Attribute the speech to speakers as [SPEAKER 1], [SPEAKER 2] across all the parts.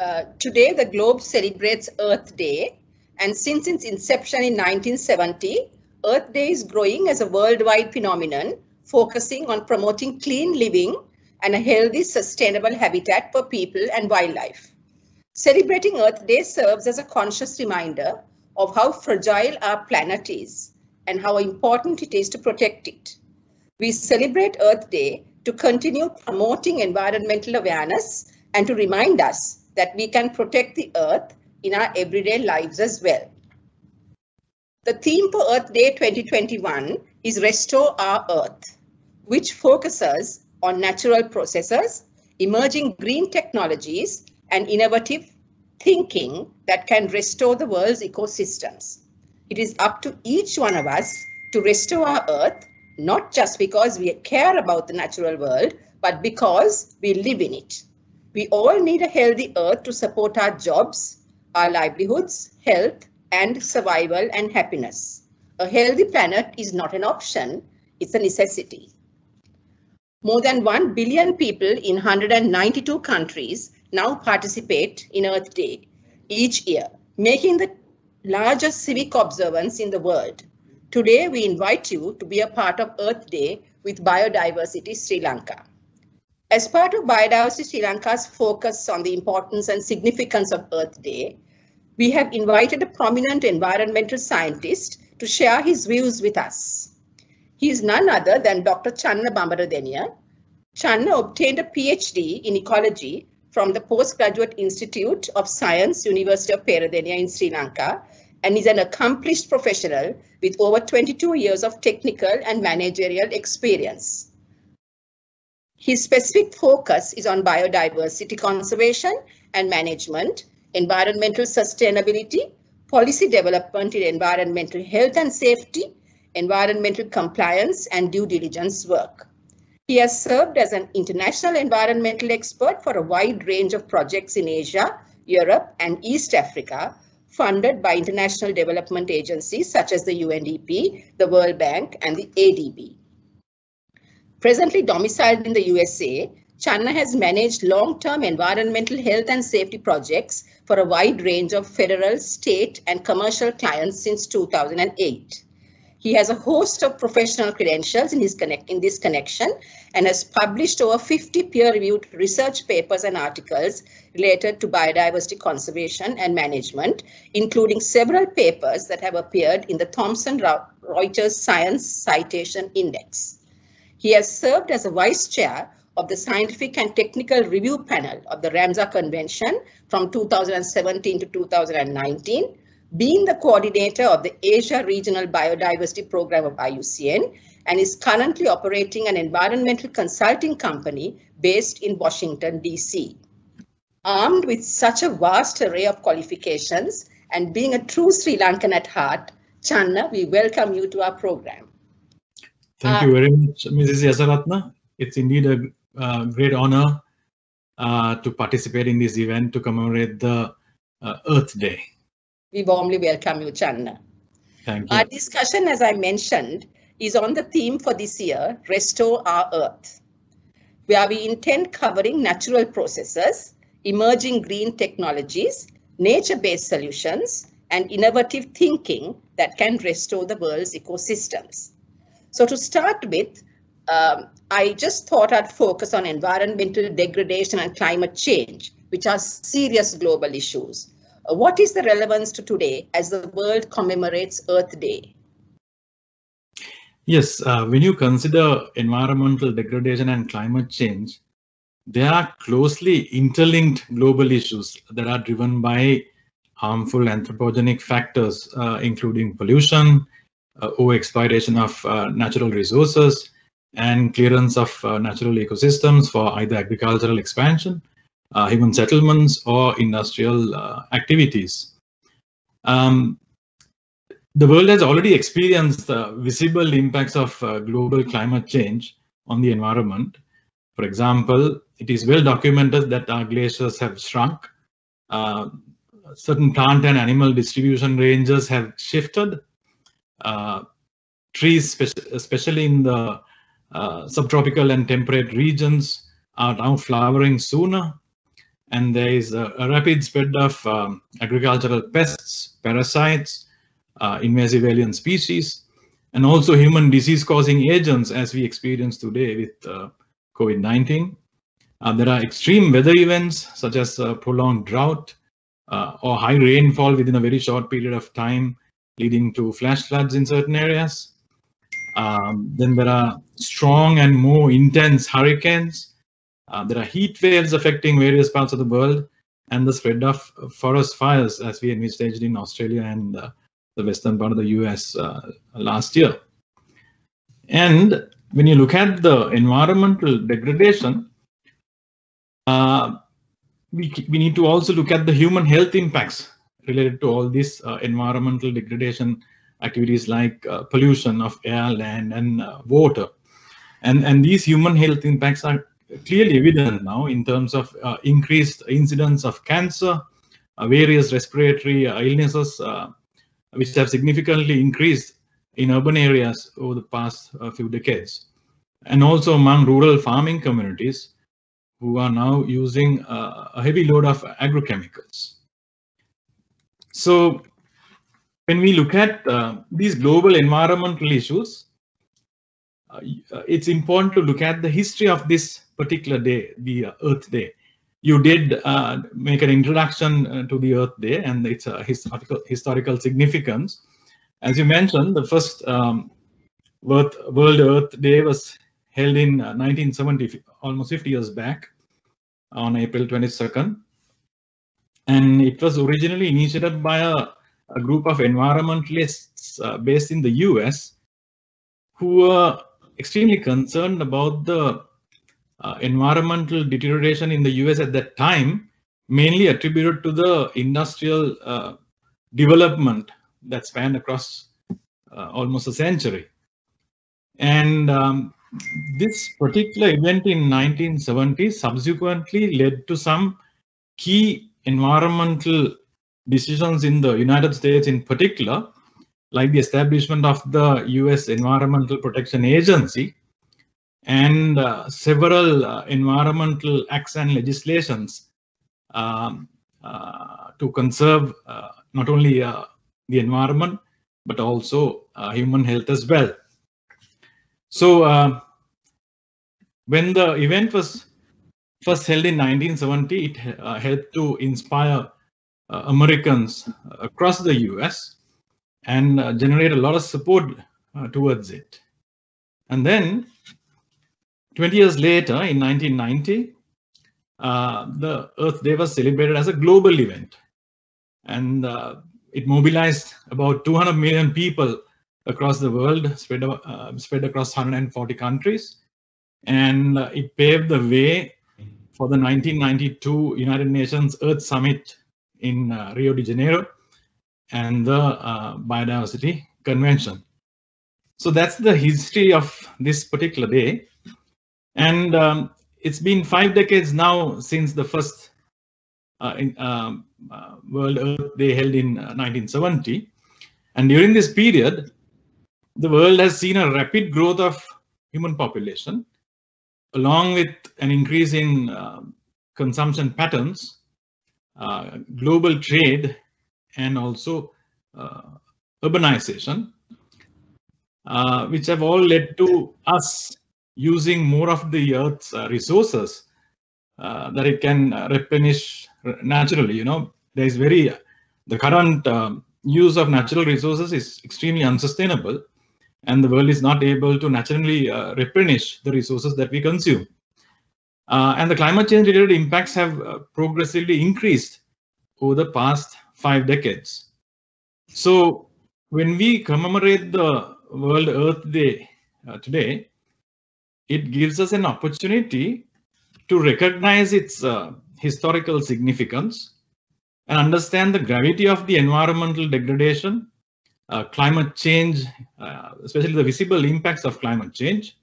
[SPEAKER 1] Uh, today, the globe celebrates Earth Day, and since its inception in 1970, Earth Day is growing as a worldwide phenomenon, focusing on promoting clean living and a healthy, sustainable habitat for people and wildlife. Celebrating Earth Day serves as a conscious reminder of how fragile our planet is and how important it is to protect it. We celebrate Earth Day to continue promoting environmental awareness and to remind us that we can protect the earth in our everyday lives as well. The theme for Earth Day 2021 is Restore Our Earth, which focuses on natural processes, emerging green technologies, and innovative thinking that can restore the world's ecosystems. It is up to each one of us to restore our Earth, not just because we care about the natural world, but because we live in it. We all need a healthy earth to support our jobs, our livelihoods, health, and survival and happiness. A healthy planet is not an option, it's a necessity. More than 1 billion people in 192 countries now participate in Earth Day each year, making the largest civic observance in the world. Today, we invite you to be a part of Earth Day with Biodiversity Sri Lanka. As part of Biodiversity Sri Lanka's focus on the importance and significance of Earth Day, we have invited a prominent environmental scientist to share his views with us. He is none other than Dr. Channa Bambaradeniya. Channa obtained a PhD in ecology from the Postgraduate Institute of Science, University of Peradeniya in Sri Lanka, and is an accomplished professional with over 22 years of technical and managerial experience. His specific focus is on biodiversity conservation and management, environmental sustainability, policy development in environmental health and safety, environmental compliance and due diligence work. He has served as an international environmental expert for a wide range of projects in Asia, Europe, and East Africa, funded by international development agencies such as the UNDP, the World Bank, and the ADB. Presently domiciled in the USA, Channa has managed long-term environmental health and safety projects for a wide range of federal, state, and commercial clients since 2008. He has a host of professional credentials in, his connect, in this connection and has published over 50 peer-reviewed research papers and articles related to biodiversity conservation and management, including several papers that have appeared in the Thomson Reuters Science Citation Index. He has served as a vice chair of the Scientific and Technical Review Panel of the Ramsar Convention from 2017 to 2019, being the coordinator of the Asia Regional Biodiversity Program of IUCN, and is currently operating an environmental consulting company based in Washington, DC. Armed with such a vast array of qualifications and being a true Sri Lankan at heart, Channa, we welcome you to our program.
[SPEAKER 2] Thank uh, you very much, Mrs. Yasaratna. It's indeed a uh, great honor uh, to participate in this event to commemorate the uh, Earth Day.
[SPEAKER 1] We warmly welcome you, Channa.
[SPEAKER 2] Thank you.
[SPEAKER 1] Our discussion, as I mentioned, is on the theme for this year, Restore Our Earth, where we intend covering natural processes, emerging green technologies, nature-based solutions, and innovative thinking that can restore the world's ecosystems. So to start with, um, I just thought I'd focus on environmental degradation and climate change, which are serious global issues. Uh, what is the relevance to today as the world commemorates Earth Day?
[SPEAKER 2] Yes, uh, when you consider environmental degradation and climate change, they are closely interlinked global issues that are driven by harmful anthropogenic factors, uh, including pollution, uh, over-exploitation of uh, natural resources and clearance of uh, natural ecosystems for either agricultural expansion, human settlements, or industrial activities. Um, the world has already experienced the visible impacts of global climate change on the environment. For example, it is well documented that our glaciers have shrunk. Uh, certain plant and animal distribution ranges have shifted uh, trees, especially in the uh, subtropical and temperate regions, are now flowering sooner. and there is a, a rapid spread of um, agricultural pests, parasites, uh, invasive alien species, and also human disease-causing agents as we experience today with uh, COVID-19. Uh, there are extreme weather events such as prolonged drought uh, or high rainfall within a very short period of time, leading to flash floods in certain areas. Um, then there are strong and more intense hurricanes. Uh, there are heat waves affecting various parts of the world and the spread of forest fires as we envisaged in Australia and uh, the western part of the US uh, last year. And when you look at the environmental degradation, uh, we, we need to also look at the human health impacts related to all these uh, environmental degradation activities like uh, pollution of air, land, and uh, water. And, and these human health impacts are clearly evident now in terms of increased incidence of cancer, various respiratory illnesses, which have significantly increased in urban areas over the past few decades. And also among rural farming communities, who are now using a heavy load of agrochemicals. So when we look at uh, these global environmental issues, uh, it's important to look at the history of this particular day, the uh, Earth Day. You did uh, make an introduction uh, to the Earth Day and its historical, historical significance. As you mentioned, the first um, World, Earth Day was held in 1970, uh, almost 50 years back, on April 22nd. And it was originally initiated by a, a group of environmentalists uh, based in the US who were extremely concerned about the uh, environmental deterioration in the US at that time, mainly attributed to the industrial uh, development that spanned across uh, almost a century. And um, this particular event in 1970 subsequently led to some key environmental decisions in the United States in particular, like the establishment of the US Environmental Protection Agency and uh, several uh, environmental acts and legislations um, uh, to conserve uh, not only uh, the environment, but also uh, human health as well. So when the event was first held in 1970, it uh, helped to inspire uh, Americans across the US and uh, generate a lot of support uh, towards it. And then 20 years later, in 1990, uh, the Earth Day was celebrated as a global event. And it mobilized about 200 million people across the world, spread, spread across 140 countries. And it paved the way for the 1992 United Nations Earth Summit in uh, Rio de Janeiro and the uh, Biodiversity Convention. So that's the history of this particular day. And um, it's been five decades now since the first uh, in, um, uh, World Earth Day held in 1970. And during this period, the world has seen a rapid growth of human population, along with an increase in uh, consumption patterns, uh, global trade, and also uh, urbanization, uh, which have all led to us using more of the Earth's uh, resources that it can replenish naturally. You know, there is very the current um, use of natural resources is extremely unsustainable and the world is not able to naturally uh, replenish the resources that we consume. Uh, and the climate change related impacts have uh, progressively increased over the past five decades. So when we commemorate the World Earth Day uh, today, it gives us an opportunity to recognize its uh, historical significance and understand the gravity of the environmental degradation uh, climate change, uh, especially the visible impacts of climate change,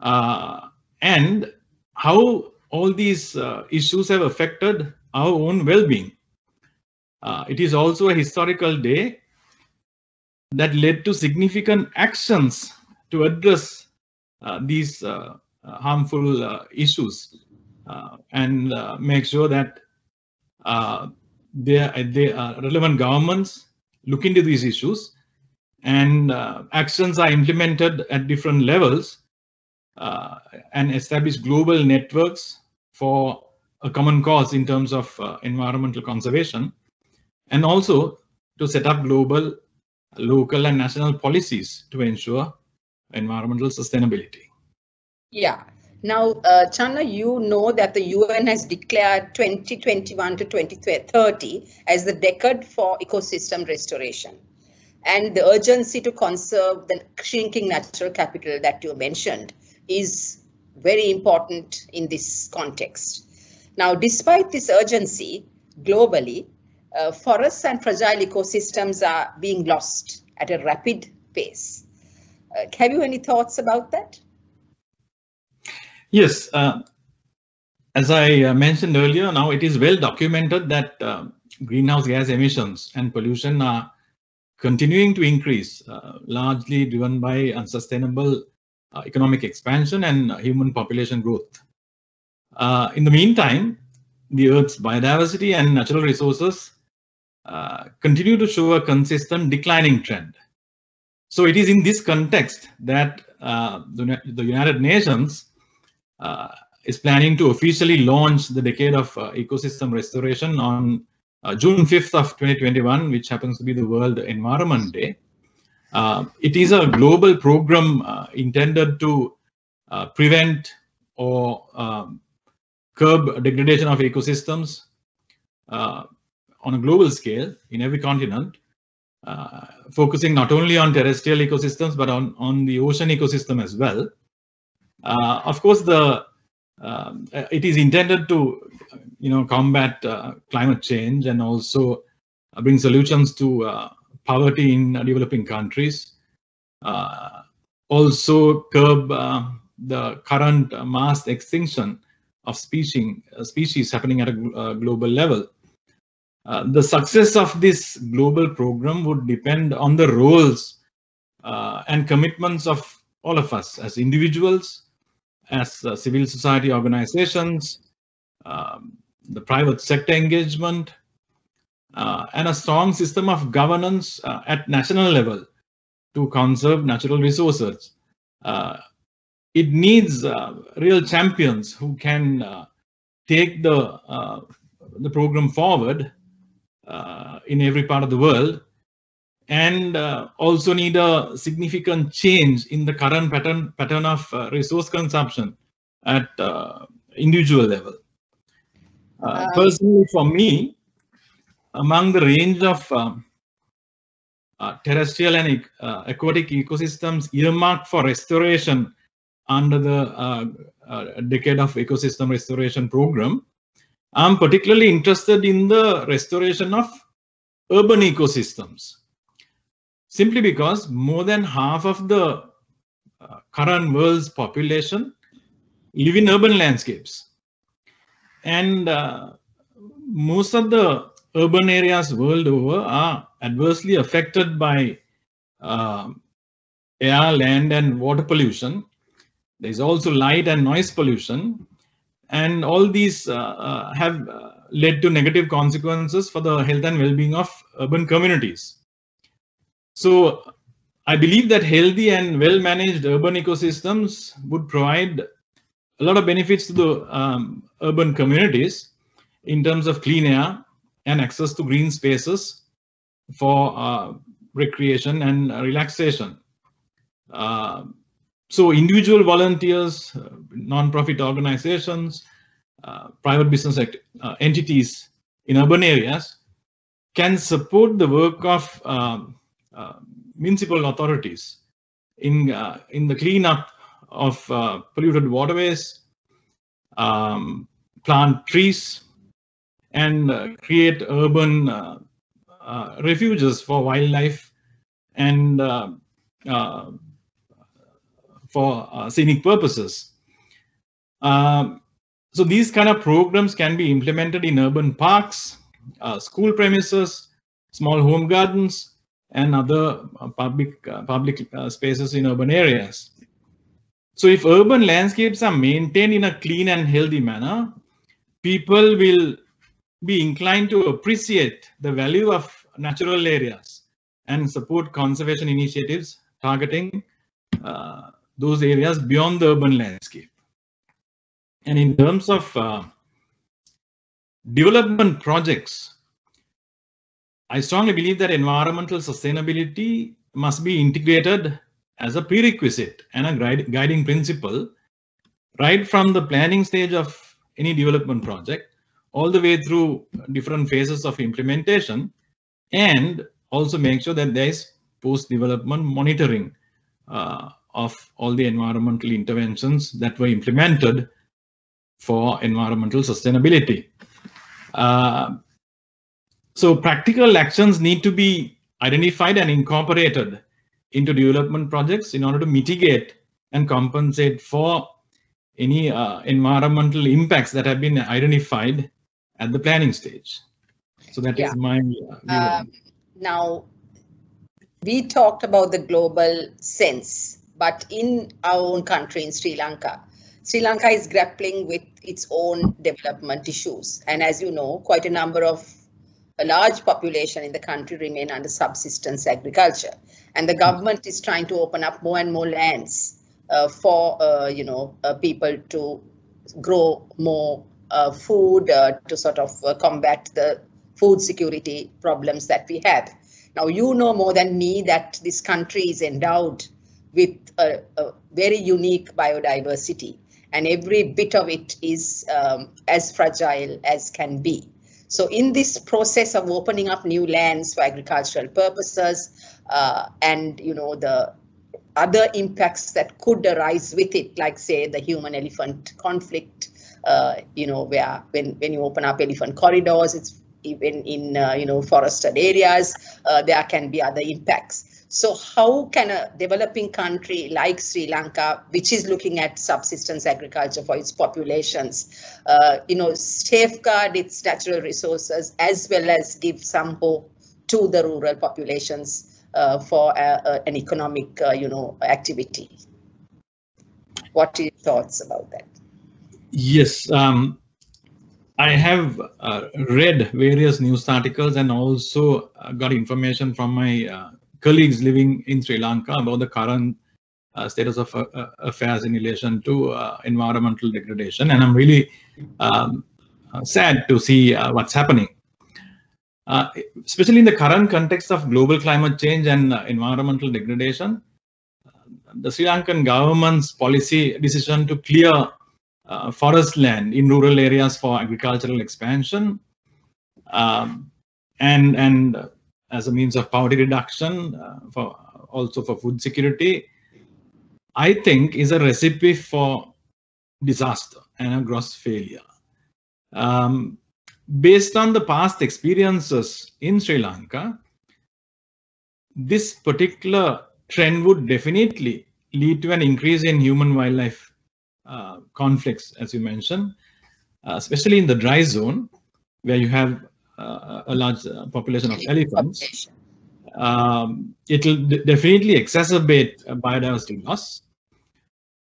[SPEAKER 2] uh, and how all these uh, issues have affected our own well-being. Uh, it is also a historical day that led to significant actions to address these harmful issues. uh, and uh, make sure that uh, they relevant governments look into these issues. And uh, actions are implemented at different levels uh, and establish global networks for a common cause in terms of uh, environmental conservation and also to set up global local and national policies to ensure environmental sustainability.
[SPEAKER 1] Yeah now, uh, Channa, you know that the UN has declared 2021 to 2030 as the decade for ecosystem restoration. And the urgency to conserve the shrinking natural capital that you mentioned is very important in this context. Now, despite this urgency, globally, uh, forests and fragile ecosystems are being lost at a rapid pace. Uh, have you any thoughts about that?
[SPEAKER 2] Yes, uh, as I uh, mentioned earlier, now it is well documented that uh, greenhouse gas emissions and pollution are continuing to increase, uh, largely driven by unsustainable uh, economic expansion and human population growth. Uh, in the meantime, the Earth's biodiversity and natural resources continue to show a consistent declining trend. So it is in this context that the, the United Nations is planning to officially launch the decade of uh, ecosystem restoration on uh, June 5th of 2021, which happens to be the World Environment Day. it is a global program intended to prevent or um, curb degradation of ecosystems uh, on a global scale in every continent, uh, focusing not only on terrestrial ecosystems, but on, on the ocean ecosystem as well. Uh, of course, the um, it is intended to, you know, combat uh, climate change and also bring solutions to uh, poverty in developing countries. also curb the current mass extinction of species, species happening at a global level. Uh, the success of this global program would depend on the roles uh, and commitments of all of us as individuals, as uh, civil society organizations, um, the private sector engagement, uh, and a strong system of governance uh, at national level to conserve natural resources. Uh, it needs uh, real champions who can uh, take the, the program forward in every part of the world and uh, also need a significant change in the current pattern pattern of uh, resource consumption at uh, individual level. Uh, uh, personally, for me, among the range of um, uh, terrestrial and aquatic ecosystems earmarked for restoration under the Decade of Ecosystem Restoration Program, I'm particularly interested in the restoration of urban ecosystems simply because more than half of the uh, current world's population live in urban landscapes. And uh, most of the urban areas world over are adversely affected by uh, air, land, and water pollution. There's also light and noise pollution. And all these uh, uh, have uh, led to negative consequences for the health and well-being of urban communities. So I believe that healthy and well-managed urban ecosystems would provide a lot of benefits to the um, urban communities in terms of clean air and access to green spaces for uh, recreation and relaxation. Uh, so individual volunteers, uh, non-profit organizations, uh, private business uh, entities in urban areas can support the work of um, municipal authorities in uh, in the cleanup of uh, polluted waterways, um, plant trees, and create urban refuges for wildlife and for uh, scenic purposes. Um, so these kind of programs can be implemented in urban parks, uh, school premises, small home gardens, and other uh, public uh, public uh, spaces in urban areas. So if urban landscapes are maintained in a clean and healthy manner, people will be inclined to appreciate the value of natural areas and support conservation initiatives targeting uh, those areas beyond the urban landscape. And in terms of uh, development projects, I strongly believe that environmental sustainability must be integrated as a prerequisite and a guiding principle right from the planning stage of any development project all the way through different phases of implementation and also make sure that there is post-development monitoring uh, of all the environmental interventions that were implemented for environmental sustainability. Uh, so practical actions need to be identified and incorporated into development projects in order to mitigate and compensate for any uh, environmental impacts that have been identified at the planning stage. So that yeah. is my uh,
[SPEAKER 1] um, now we talked about the global sense, but in our own country, in Sri Lanka, Sri Lanka is grappling with its own development issues. And as you know, quite a number of a large population in the country remain under subsistence agriculture. And the government is trying to open up more and more lands uh, for, uh, you know, uh, people to grow more uh, food uh, to sort of uh, combat the food security problems that we have. Now, you know more than me that this country is endowed with a, a very unique biodiversity and every bit of it is um, as fragile as can be. So in this process of opening up new lands for agricultural purposes uh, and, you know, the other impacts that could arise with it, like say the human elephant conflict, uh, you know, where when, when you open up elephant corridors, it's even in, uh, you know, forested areas, uh, there can be other impacts. So how can a developing country like Sri Lanka, which is looking at subsistence agriculture for its populations, uh, you know, safeguard its natural resources as well as give some hope to the rural populations uh, for uh, uh an economic, uh, you know, activity? What are your thoughts about that?
[SPEAKER 2] Yes, um, I have uh, read various news articles and also got information from my colleagues living in Sri Lanka about the current uh, status of uh, uh affairs in relation to uh, environmental degradation. And I'm really um, uh, sad to see uh, what's happening. especially in the current context of global climate change and environmental degradation, the Sri Lankan government's policy decision to clear forest land in rural areas for agricultural expansion um, and and as a means of poverty reduction, uh, for also for food security, I think is a recipe for disaster and a gross failure. Um, based on the past experiences in Sri Lanka, this particular trend would definitely lead to an increase in human wildlife uh, conflicts, as you mentioned, uh, especially in the dry zone, where you have a large uh, population of elephants, um, it will definitely exacerbate biodiversity loss.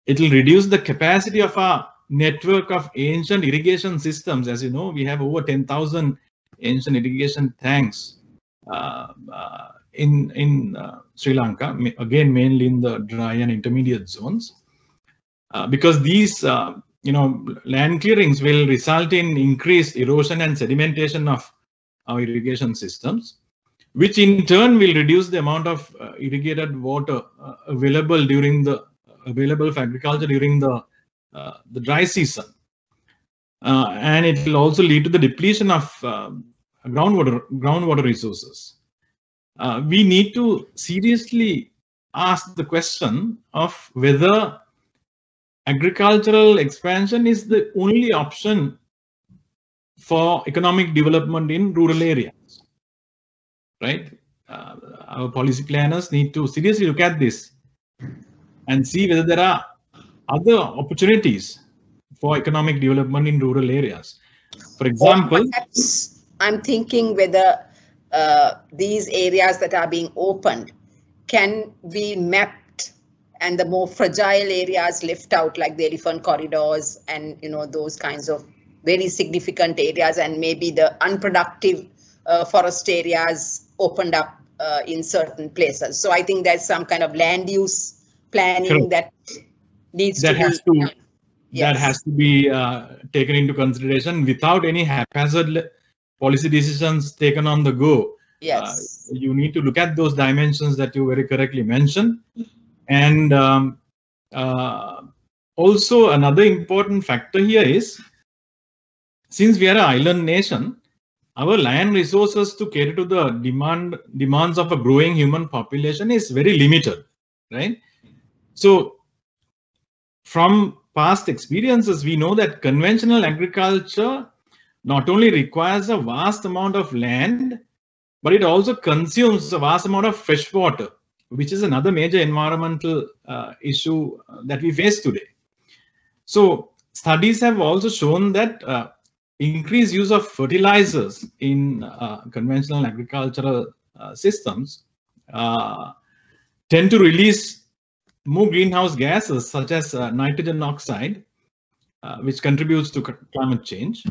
[SPEAKER 2] It will reduce the capacity of our network of ancient irrigation systems. As you know, we have over 10,000 ancient irrigation tanks uh, uh, in in uh, Sri Lanka, again mainly in the dry and intermediate zones, uh, because these you know land clearings will result in increased erosion and sedimentation of our irrigation systems, which in turn will reduce the amount of uh, irrigated water uh, available during the available for agriculture during the uh, the dry season. Uh, and it will also lead to the depletion of uh, groundwater groundwater resources. Uh, we need to seriously ask the question of whether agricultural expansion is the only option for economic development in rural areas, right? Uh, our policy planners need to seriously look at this and see whether there are other opportunities for economic development in rural areas. For example,
[SPEAKER 1] I'm thinking whether uh, these areas that are being opened can be mapped and the more fragile areas left out like the elephant corridors and you know those kinds of very significant areas and maybe the unproductive uh, forest areas opened up uh, in certain places. So i think there's some kind of land use planning that needs
[SPEAKER 2] that
[SPEAKER 1] to
[SPEAKER 2] has
[SPEAKER 1] be
[SPEAKER 2] to that has to be uh, taken into consideration without any haphazard policy decisions taken on the go.
[SPEAKER 1] Yes.
[SPEAKER 2] You need to look at those dimensions that you very correctly mentioned. And um, uh, also another important factor here is since we are an island nation our land resources to cater to the demand demands of a growing human population is very limited right so from past experiences we know that conventional agriculture not only requires a vast amount of land but it also consumes a vast amount of fresh water, which is another major environmental uh, issue uh, that we face today. So studies have also shown that uh, increased use of fertilizers in uh, conventional agricultural uh, systems uh, tend to release more greenhouse gases such as nitrogen oxide, which contributes to climate change.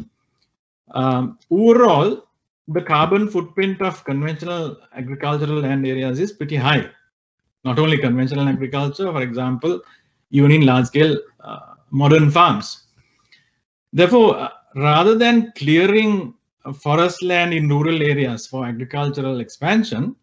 [SPEAKER 2] Um, overall, the carbon footprint of conventional agricultural land areas is pretty high. Not only conventional agriculture, for example, even in large scale uh, modern farms. Therefore, uh, rather than clearing forest land in rural areas for agricultural expansion,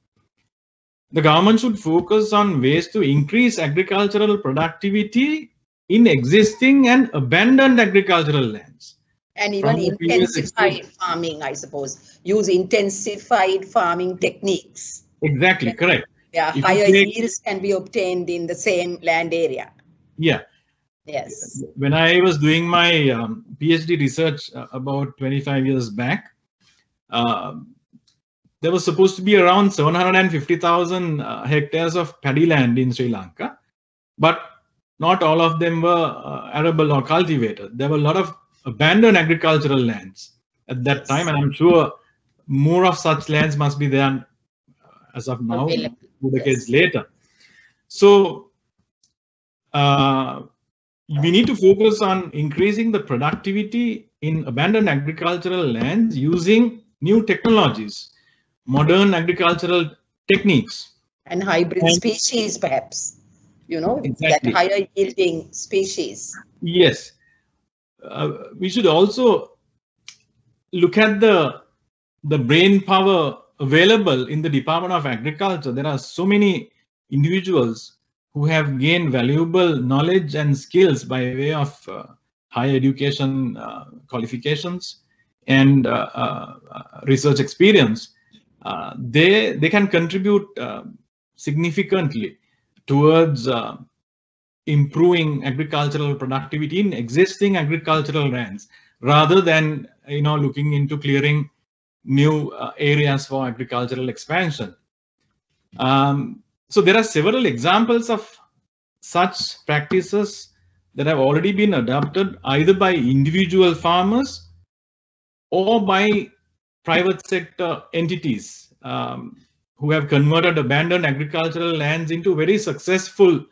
[SPEAKER 2] the government should focus on ways to increase agricultural productivity in existing and abandoned agricultural lands
[SPEAKER 1] and even intensified farming, I suppose. Use intensified farming techniques.
[SPEAKER 2] Exactly, yeah. correct.
[SPEAKER 1] Yeah, if higher take, yields can be obtained in the same land area.
[SPEAKER 2] Yeah.
[SPEAKER 1] Yes.
[SPEAKER 2] When I was doing my um, PhD research uh, about 25 years back, uh, there was supposed to be around 750,000 uh, hectares of paddy land in Sri Lanka, but not all of them were uh, arable or cultivated. There were a lot of abandoned agricultural lands at that time, and I'm sure more of such lands must be there as of now, two decades yes. later. So uh, we need to focus on increasing the productivity in abandoned agricultural lands using new technologies, modern agricultural techniques.
[SPEAKER 1] And hybrid and, species, perhaps, you know,
[SPEAKER 2] exactly.
[SPEAKER 1] that higher yielding species.
[SPEAKER 2] Yes uh, we should also look at the the brain power available in the Department of Agriculture. There are so many individuals who have gained valuable knowledge and skills by way of uh, higher education uh, qualifications and uh, uh, research experience. Uh, they they can contribute significantly towards improving agricultural productivity in existing agricultural lands rather than you know looking into clearing new uh, areas for agricultural expansion um, so there are several examples of such practices that have already been adopted either by individual farmers or by private sector entities um, who have converted abandoned agricultural lands into very successful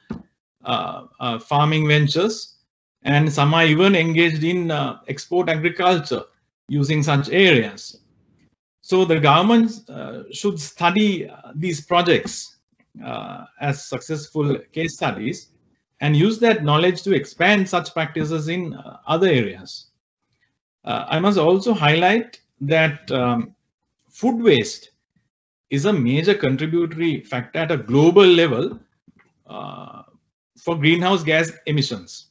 [SPEAKER 2] uh, uh, farming ventures, and some are even engaged in uh, export agriculture using such areas. So the government should study these projects as successful case studies and use that knowledge to expand such practices in other areas. I must also highlight that um, food waste is a major contributory factor at a global level uh, for greenhouse gas emissions.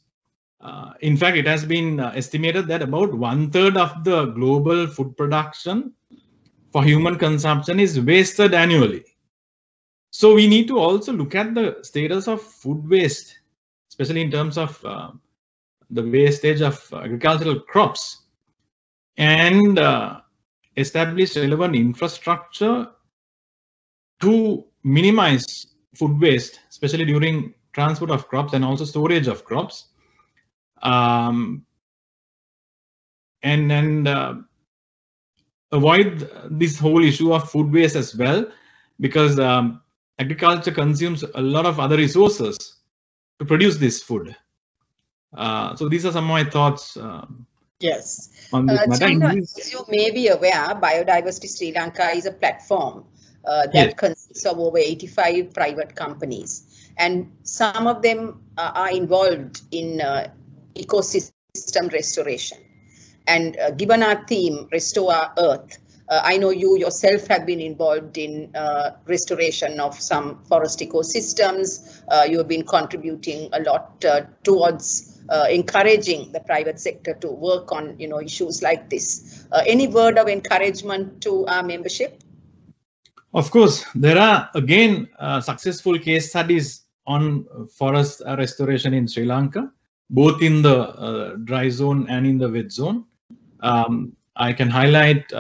[SPEAKER 2] Uh, in fact, it has been uh, estimated that about one third of the global food production for human consumption is wasted annually. So we need to also look at the status of food waste, especially in terms of uh, the wastage of agricultural crops and uh, establish relevant infrastructure to minimize food waste, especially during transport of crops and also storage of crops. Um, and and uh, avoid this whole issue of food waste as well, because um, agriculture consumes a lot of other resources to produce this food. Uh, so these are some of my thoughts. Um,
[SPEAKER 1] yes.
[SPEAKER 2] On this
[SPEAKER 1] uh. Channa, as you may be aware, Biodiversity Sri Lanka is a platform uh, that yes. consists of over 85 private companies. And some of them uh, are involved in uh, ecosystem restoration. And uh, given our theme, Restore Our Earth, uh, I know you yourself have been involved in uh, restoration of some forest ecosystems. Uh, you have been contributing a lot uh, towards uh, encouraging the private sector to work on you know issues like this. Uh, any word of encouragement to our membership?
[SPEAKER 2] Of course, there are again successful case studies on forest restoration in Sri Lanka, both in the dry zone and in the wet zone. Um, I can highlight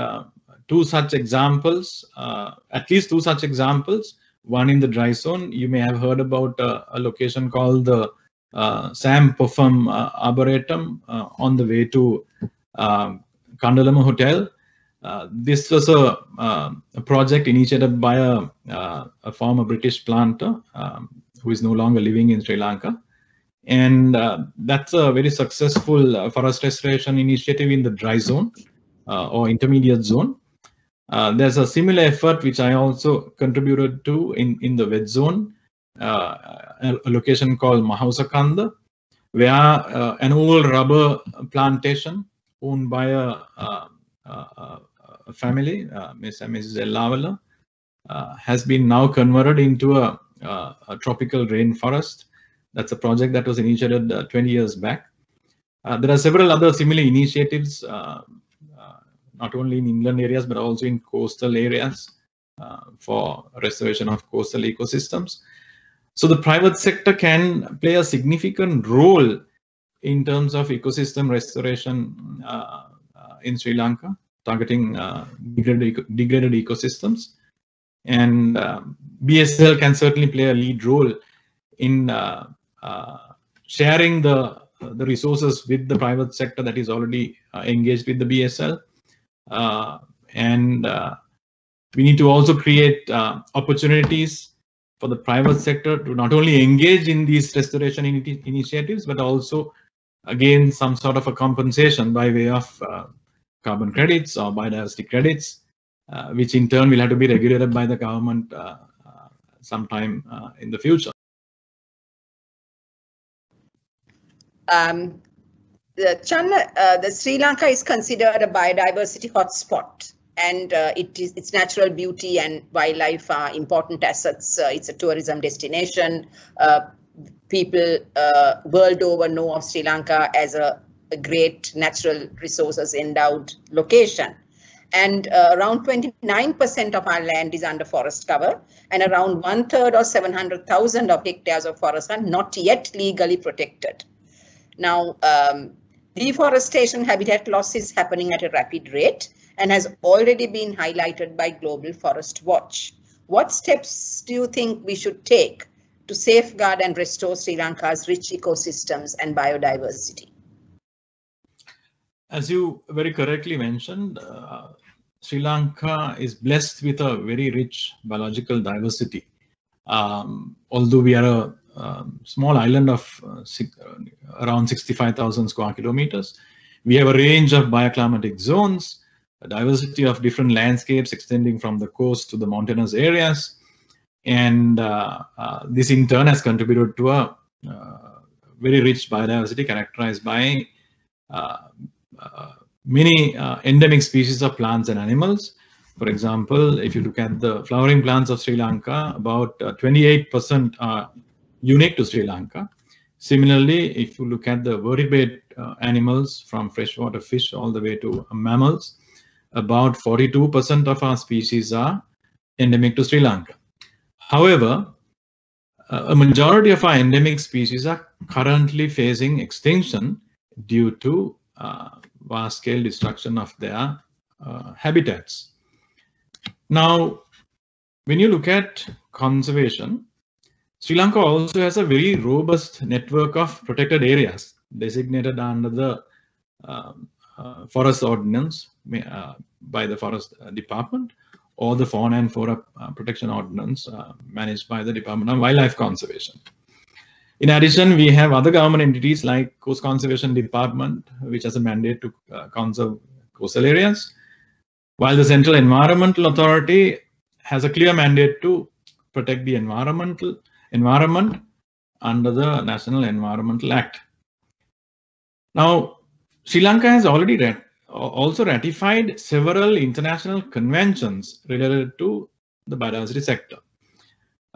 [SPEAKER 2] two such examples, uh, at least two such examples. One in the dry zone, you may have heard about uh, a location called the uh, Sam Popham uh, Arboretum uh, on the way to um, Kandalama Hotel. Uh, this was a, a, project initiated by a, a former British planter um, who is no longer living in Sri Lanka. And that's a very successful forest restoration initiative in the dry zone or intermediate zone. Uh, there's a similar effort which I also contributed to in, in the wet zone, uh, a, location called Mahausakanda, where uh, an old rubber plantation owned by a, a, a family, Ms. and Mrs. Ellavala, has been now converted into a, tropical rainforest. That's a project that was initiated 20 years back. Uh, there are several other similar initiatives uh, not only in inland areas, but also in coastal areas uh, for restoration of coastal ecosystems. So the private sector can play a significant role in terms of ecosystem restoration uh, uh, in Sri Lanka, targeting uh, degraded, degraded, ecosystems. And um, BSL can certainly play a lead role in uh, uh, sharing the the resources with the private sector that is already engaged with the BSL uh, and uh, we need to also create uh, opportunities for the private sector to not only engage in these restoration in initiatives, but also again some sort of a compensation by way of uh, carbon credits or biodiversity credits, uh, which in turn will have to be regulated by the government uh, sometime in the future.
[SPEAKER 1] Um, the uh, the Sri Lanka is considered a biodiversity hotspot and uh, it is its natural beauty and wildlife are important assets. Uh, it's a tourism destination. Uh, people uh, world over know of Sri Lanka as a, a great natural resources endowed location. And uh, around 29% of our land is under forest cover and around one third or 700,000 of hectares of forest are not yet legally protected. Now, um, Deforestation habitat loss is happening at a rapid rate and has already been highlighted by Global Forest Watch. What steps do you think we should take to safeguard and restore Sri Lanka's rich ecosystems and biodiversity?
[SPEAKER 2] As you very correctly mentioned, uh, Sri Lanka is blessed with a very rich biological diversity. Um, although we are a um, small island of uh, six, uh, around 65,000 square kilometers. We have a range of bioclimatic zones, a diversity of different landscapes extending from the coast to the mountainous areas. And uh, uh this in turn has contributed to a uh, very rich biodiversity characterized by uh, many endemic species of plants and animals. For example, if you look at the flowering plants of Sri Lanka, about 28% are unique to Sri Lanka. Similarly, if you look at the vertebrate uh, animals from freshwater fish all the way to mammals, about 42% of our species are endemic to Sri Lanka. However, a majority of our endemic species are currently facing extinction due to uh, vast-scale destruction of their uh, habitats. Now, when you look at conservation, Sri Lanka also has a very robust network of protected areas designated under the um, uh, forest ordinance uh, by the forest department or the fauna and flora uh, protection ordinance uh, managed by the Department of Wildlife Conservation. In addition, we have other government entities like Coast Conservation Department, which has a mandate to uh, conserve coastal areas, while the Central Environmental Authority has a clear mandate to protect the environmental environment under the National Environmental Act. Now, Sri Lanka has already rat also ratified several international conventions related to the biodiversity sector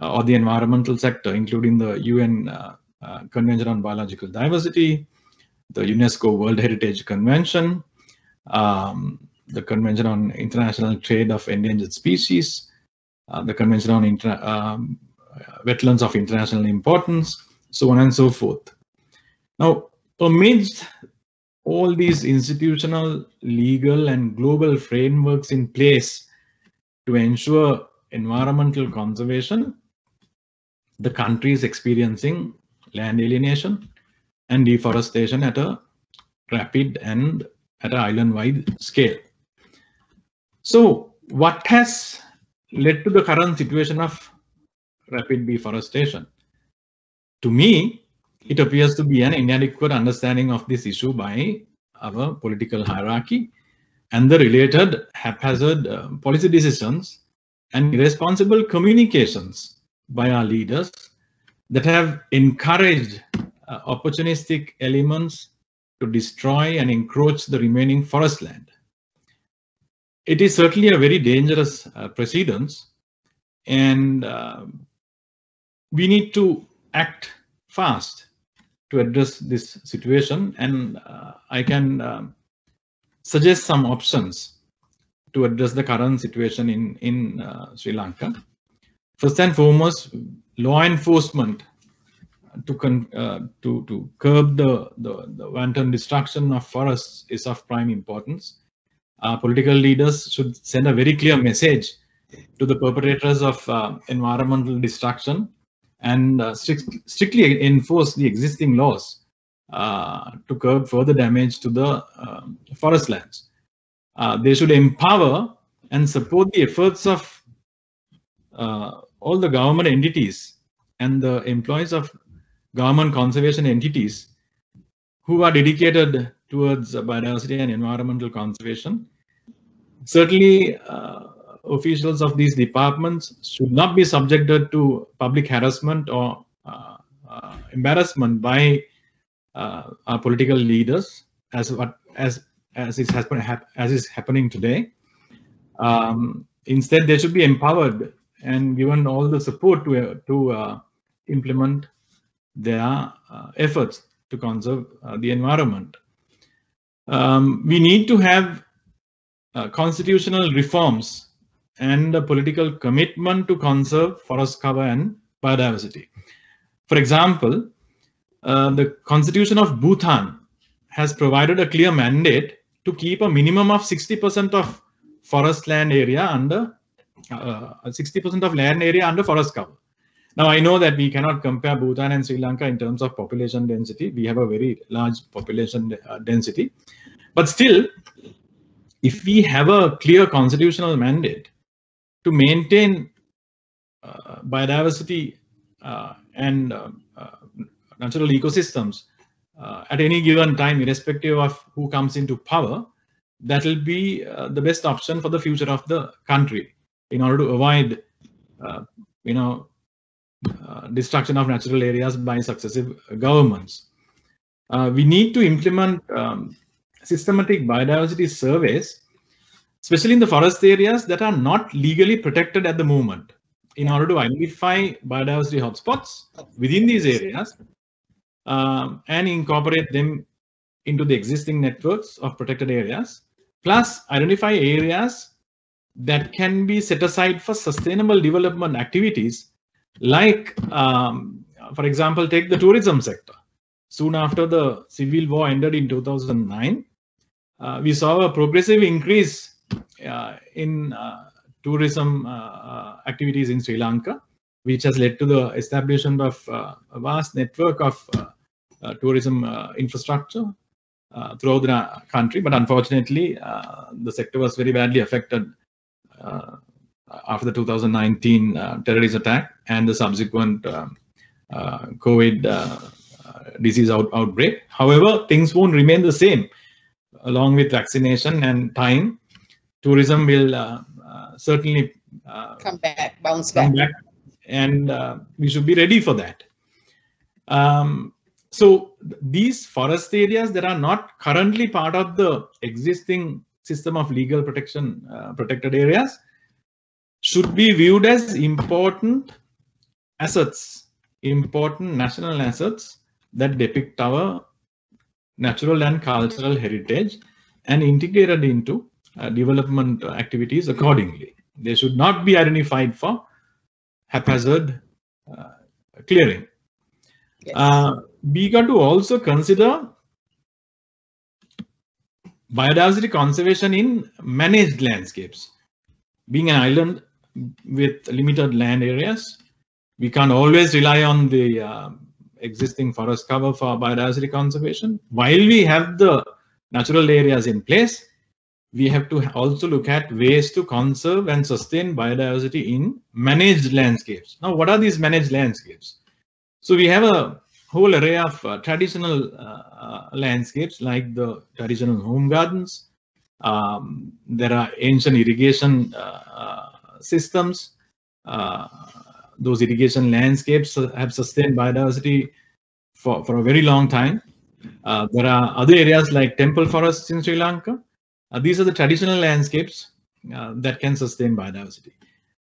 [SPEAKER 2] uh, or the environmental sector, including the UN uh, uh, Convention on Biological Diversity, the UNESCO World Heritage Convention, um, the Convention on International Trade of Endangered Species, uh, the Convention on Inter um, Uh, wetlands of International Importance, so on and so forth. Now, amidst all these institutional, legal, and global frameworks in place to ensure environmental conservation, the country is experiencing land alienation and deforestation at a rapid and at an island-wide scale. So what has led to the current situation of rapid deforestation? To me, it appears to be an inadequate understanding of this issue by our political hierarchy and the related haphazard uh, policy decisions and irresponsible communications by our leaders that have encouraged uh, opportunistic elements to destroy and encroach the remaining forest land. It is certainly a very dangerous uh, precedence and uh, we need to act fast to address this situation and uh, I can um, suggest some options to address the current situation in, in uh, Sri Lanka. First and foremost, law enforcement to, uh, to, to curb the, the, the wanton destruction of forests is of prime importance. Political leaders should send a very clear message to the perpetrators of uh, environmental destruction and uh, strict, strictly enforce the existing laws uh, to curb further damage to the um, forest lands. Uh, they should empower and support the efforts of all the government entities and the employees of government conservation entities who are dedicated towards biodiversity and environmental conservation. Certainly, uh, officials of these departments should not be subjected to public harassment or uh, uh, embarrassment by uh, our political leaders as what as as is happen, as is happening today. Um, instead, they should be empowered and given all the support to to uh, implement their uh, efforts to conserve uh, the environment. Um, we need to have constitutional reforms and a political commitment to conserve forest cover and biodiversity. For example, uh, the Constitution of Bhutan has provided a clear mandate to keep a minimum of 60% of forest land area under 60% uh, of land area under forest cover. Now, I know that we cannot compare Bhutan and Sri Lanka in terms of population density. We have a very large population uh, density. But still, if we have a clear constitutional mandate to maintain uh, biodiversity uh, and uh, natural ecosystems at any given time, irrespective of who comes into power, that will be the best option for the future of the country in order to avoid, you know, uh, destruction of natural areas by successive governments. Uh, we need to implement um, systematic biodiversity surveys especially in the forest areas that are not legally protected at the moment. In order to identify biodiversity hotspots within these areas um, and incorporate them into the existing networks of protected areas, plus identify areas that can be set aside for sustainable development activities like, um, for example, take the tourism sector. Soon after the civil war ended in 2009, uh, we saw a progressive increase in uh, tourism uh, activities in Sri Lanka, which has led to the establishment of a vast network of tourism infrastructure throughout the country. But unfortunately, the sector was very badly affected after the 2019 uh, terrorist attack and the subsequent uh, uh, COVID uh, disease out, outbreak. However, things won't remain the same. Along with vaccination and time, tourism will certainly
[SPEAKER 1] come back, bounce
[SPEAKER 2] come
[SPEAKER 1] back.
[SPEAKER 2] back and we should be ready for that. Um, so these forest areas that are not currently part of the existing system of legal protection uh, protected areas should be viewed as important assets, important national assets that depict our natural and cultural heritage and integrated into uh, development activities accordingly. They should not be identified for haphazard uh, clearing.
[SPEAKER 1] Yes.
[SPEAKER 2] Uh, we got to also consider biodiversity conservation in managed landscapes. Being an island with limited land areas, we can't always rely on the uh, existing forest cover for biodiversity conservation. While we have the natural areas in place, we have to also look at ways to conserve and sustain biodiversity in managed landscapes. Now, what are these managed landscapes? So we have a whole array of uh, traditional uh, landscapes like the traditional home gardens. Um, there are ancient irrigation uh, systems. Uh, those irrigation landscapes have sustained biodiversity for, for a very long time. Uh, there are other areas like temple forests in Sri Lanka. Uh, these are the traditional landscapes that can sustain biodiversity.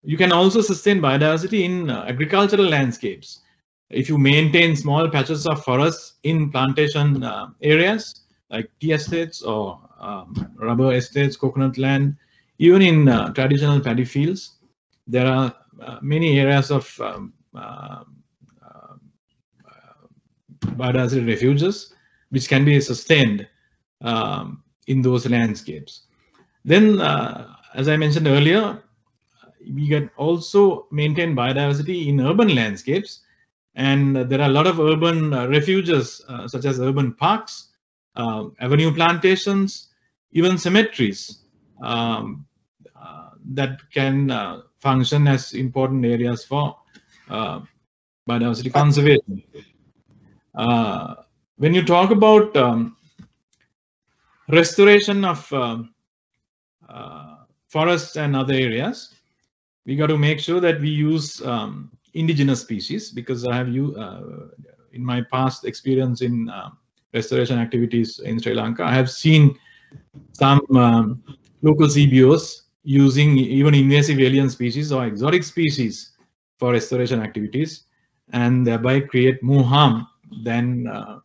[SPEAKER 2] You can also sustain biodiversity in agricultural landscapes if you maintain small patches of forests in plantation uh, areas like tea estates or um, rubber estates, coconut land, even in uh, traditional paddy fields, there are uh, many areas of um, uh, uh, biodiversity refuges which can be sustained um, in those landscapes. Then, uh, as I mentioned earlier, we can also maintain biodiversity in urban landscapes and there are a lot of urban uh, refuges, uh, such as urban parks, uh, avenue plantations, even cemeteries um, that can function as important areas for biodiversity conservation. when you talk about um, restoration of um, forests and other areas, we got to make sure that we use um, indigenous species because I have you uh, in my past experience in uh, restoration activities in Sri Lanka, I have seen some um, local CBOs using even invasive alien species or exotic species for restoration activities and thereby create more harm than uh,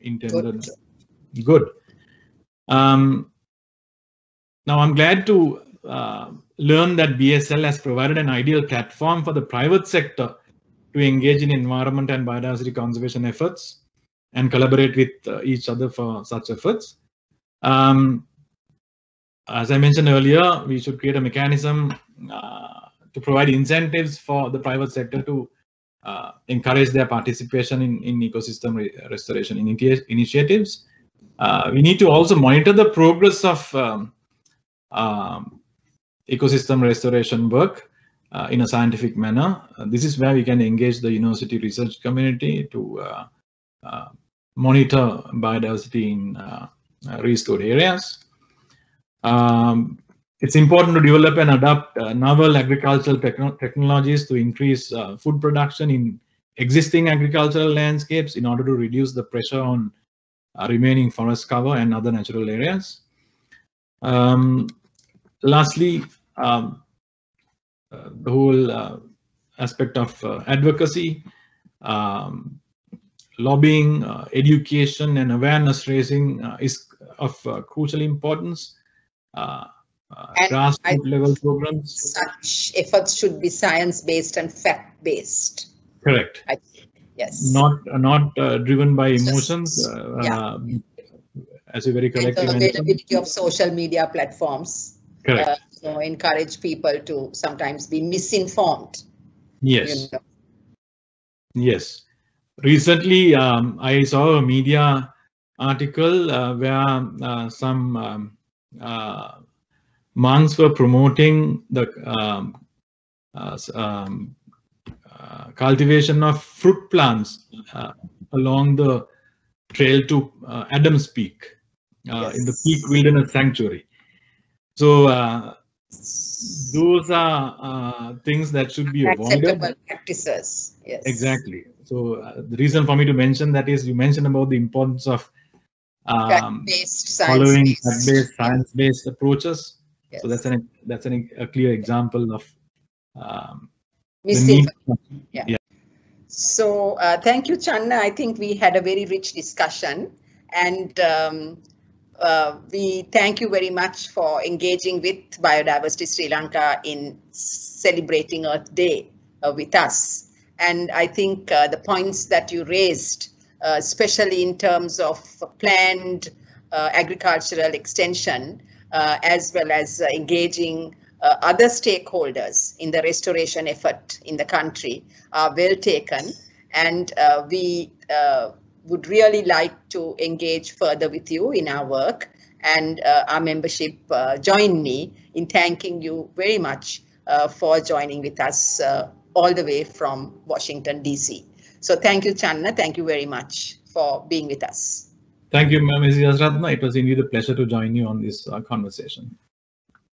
[SPEAKER 2] intended good. good. Um, now I'm glad to uh, learn that BSL has provided an ideal platform for the private sector to engage in environment and biodiversity conservation efforts and collaborate with uh, each other for such efforts. Um, as I mentioned earlier, we should create a mechanism uh, to provide incentives for the private sector to uh, encourage their participation in, in ecosystem re restoration initiatives. Uh, we need to also monitor the progress of um, um, ecosystem restoration work uh, in a scientific manner. Uh, this is where we can engage the university research community to uh, uh monitor biodiversity in restored areas. Um, it's important to develop and adopt novel agricultural techno technologies to increase food production in existing agricultural landscapes in order to reduce the pressure on remaining forest cover and other natural areas. Um, lastly, um, uh, the whole uh, aspect of uh, advocacy, um, lobbying, education, and awareness raising is of crucial importance. grassroots level programs.
[SPEAKER 1] Such efforts should be science-based and fact-based.
[SPEAKER 2] Correct.
[SPEAKER 1] I, yes.
[SPEAKER 2] Not not uh, driven by emotions.
[SPEAKER 1] Uh, yeah.
[SPEAKER 2] as you very correctly
[SPEAKER 1] and the availability of social media platforms.
[SPEAKER 2] Correct. Uh,
[SPEAKER 1] know, encourage people to sometimes be misinformed.
[SPEAKER 2] Yes. You know. Yes. Recently, um, I saw a media article uh, where uh, some um, uh, monks were promoting the um, uh, cultivation of fruit plants uh, along the trail to uh, Adams Peak uh, in the Peak Wilderness Sanctuary. So uh, those are uh, things that should be avoided.
[SPEAKER 1] Acceptable practices. Yes.
[SPEAKER 2] Exactly. So uh, the reason for me to mention that is you mentioned about the importance of um,
[SPEAKER 1] Fact-based,
[SPEAKER 2] following
[SPEAKER 1] science-based.
[SPEAKER 2] fact-based, science-based approaches.
[SPEAKER 1] Yes.
[SPEAKER 2] So that's an that's an, a clear example of um,
[SPEAKER 1] Mistake
[SPEAKER 2] need.
[SPEAKER 1] So uh, thank you, Channa. I think we had a very rich discussion and um, uh, we thank you very much for engaging with Biodiversity Sri Lanka in celebrating Earth Day uh, with us. And I think uh, the points that you raised, uh, especially in terms of planned uh, agricultural extension, uh, as well as uh, engaging uh, other stakeholders in the restoration effort in the country are well taken. And uh, we uh, would really like to engage further with you in our work. And uh, our membership uh, join me in thanking you very much uh, for joining with us all the way from Washington, DC. So thank you, Channa. Thank you very much for being with us.
[SPEAKER 2] Thank you, Ms. Yasratna. It was indeed a pleasure to join you on this uh, conversation.